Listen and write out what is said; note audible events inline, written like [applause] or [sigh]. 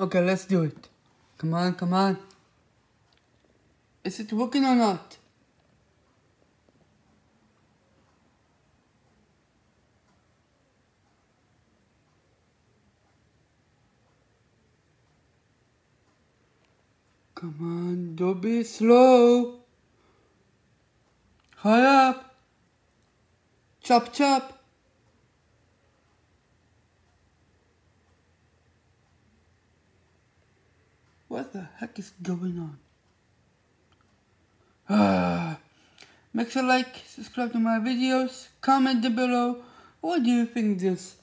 Okay, let's do it. Come on, come on. Is it working or not? Come on, don't be slow. Hurry up. Chop chop. What the heck is going on? [sighs] Make sure like, subscribe to my videos, comment down below. What do you think this?